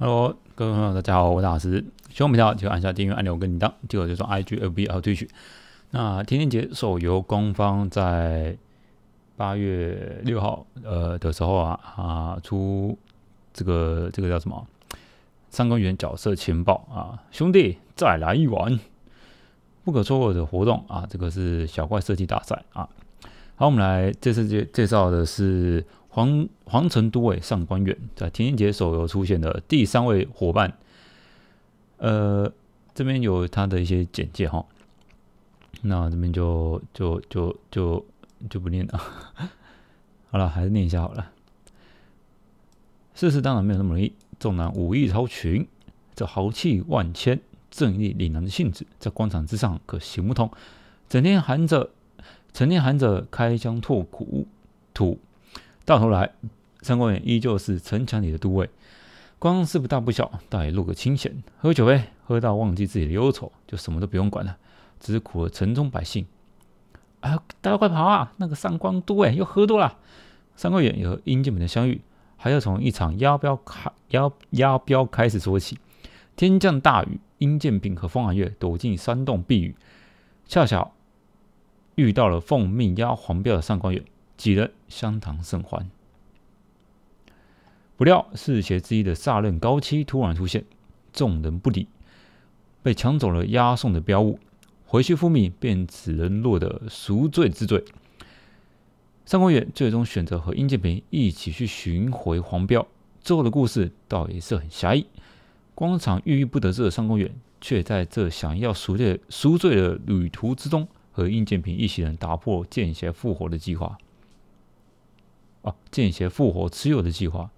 Hello，各位朋友，大家好，我是老师。喜欢频道就按下订阅按钮跟铃铛，记得就从 IG、FB 还有 Twitch。那天天节手游官方在八月六号呃的时候啊啊出这个这个叫什么三公园角色情报啊，兄弟再来一碗，不可错过的活动啊，这个是小怪设计大赛啊。好，我们来这次介介绍的是。皇皇城都尉上官远在天天节手游出现的第三位伙伴，呃，这边有他的一些简介哈，那这边就就就就就不念了，好了，还是念一下好了。世事当然没有那么容易，纵然武艺超群，这豪气万千、正义凛然的性质，在官场之上可行不通。整天喊着，成天喊着开疆拓土土。到头来，三官员依旧是城墙里的都尉，光是不大不小，倒也落个清闲。喝酒呗，喝到忘记自己的忧愁，就什么都不用管了，只是苦了城中百姓。哎，大家快跑啊！那个上官都尉又喝多了。三官员和殷建平的相遇，还要从一场押镖开押押镖开始说起。天降大雨，殷建平和风寒月躲进山洞避雨，恰巧遇到了奉命押黄镖的上官远。几人相谈甚欢，不料四邪之一的萨任高七突然出现，众人不理，被抢走了押送的标物，回去复命，便只能落得赎罪之罪。上官远最终选择和殷建平一起去寻回黄标，之后的故事倒也是很狭义。光场郁郁不得志的上官远，却在这想要赎罪赎罪的旅途之中，和殷建平一行人打破见邪复活的计划。啊，见血复活持有的计划，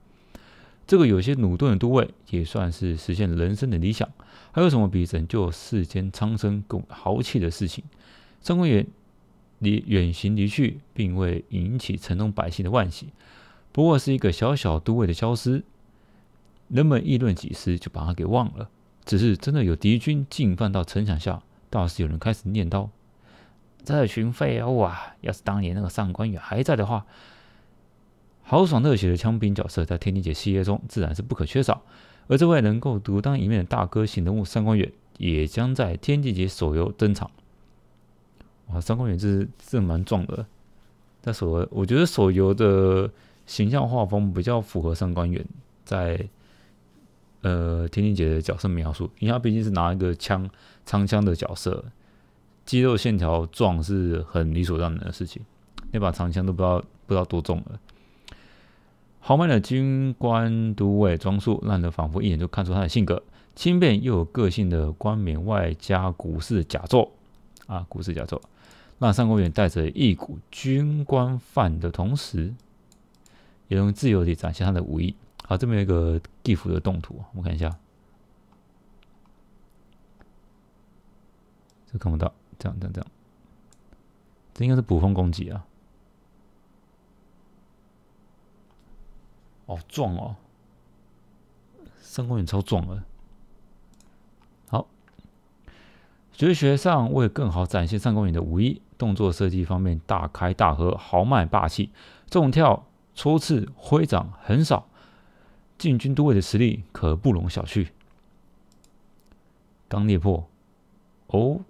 这个有些努钝的都尉也算是实现人生的理想。还有什么比拯救世间苍生更豪气的事情？上官远离远行离去，并未引起城中百姓的万喜。不过是一个小小都尉的消失，人们议论几时就把他给忘了。只是真的有敌军进犯到城墙下，倒是有人开始念叨：这群废物啊！要是当年那个上官远还在的话。豪爽热血的枪兵角色在天地姐系列中自然是不可缺少，而这位能够独当一面的大哥型人物三光远也将在天地姐手游登场。哇，三光远这这蛮壮的，在手游我觉得手游的形象画风比较符合三光远在呃天地姐的角色描述，因为他毕竟是拿一个枪长枪的角色，肌肉线条壮是很理所当然的事情，那把长枪都不知道不知道多重了。豪迈的军官都尉装束，让人仿佛一眼就看出他的性格。轻便又有个性的冠冕，外加古式甲胄啊，古式甲胄，让上官远带着一股军官范的同时，也能自由地展现他的武艺。好，这边有一个地府的动图，我们看一下，这看不到，这样这样这样，这应该是捕风攻击啊。好壮哦，三公远超壮了。好，学学上为更好展现上公远的武艺，动作设计方面大开大合，豪迈霸气，重跳、戳刺、挥掌很少，进军都尉的实力可不容小觑。刚烈破，哦，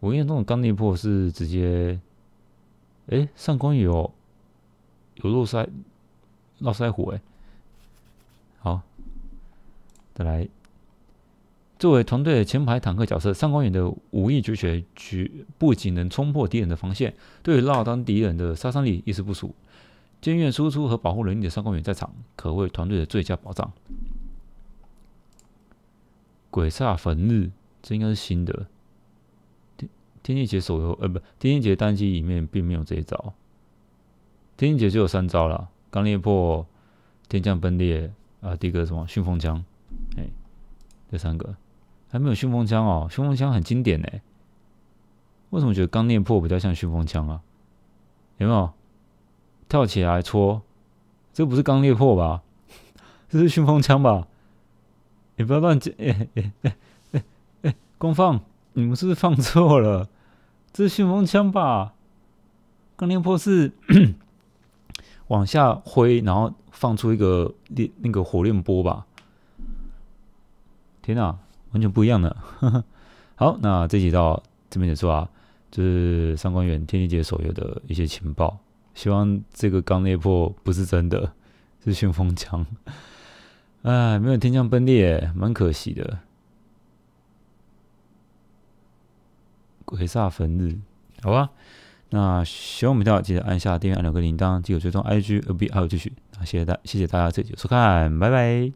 我印象中的刚烈破是直接，哎，上官有。有络腮，络腮胡哎，好，再来。作为团队的前排坦克角色，上官远的武艺绝学，绝不仅能冲破敌人的防线，对落单敌人的杀伤力亦是不俗。监院输出和保护能力的上官远在场，可谓团队的最佳保障。鬼煞焚日，这应该是新的。天天气节手游，呃，不，天气节单机里面并没有这一招。天劫就有三招了：刚裂破、天降崩裂啊，第一个什么旋风枪？哎，这三个还没有旋风枪哦。旋风枪很经典呢。为什么觉得刚裂破比较像旋风枪啊？有没有跳起来戳？这不是刚裂破吧？这是旋风枪吧？你不要乱讲！哎哎哎哎哎，公放，你们是不是放错了？这是旋风枪吧？刚烈破是。往下挥，然后放出一个烈那个火焰波吧。天哪，完全不一样的。好，那这集到这边结束啊，就是上官远天地界手游的一些情报。希望这个刚裂破不是真的，是旋风枪。哎，没有天降崩裂，蛮可惜的。鬼煞焚日，好吧。那喜欢我们的记得按下订阅按钮跟铃铛，记得追踪 IG、OB 还有继续。那谢谢大，谢谢大家这集收看，拜拜。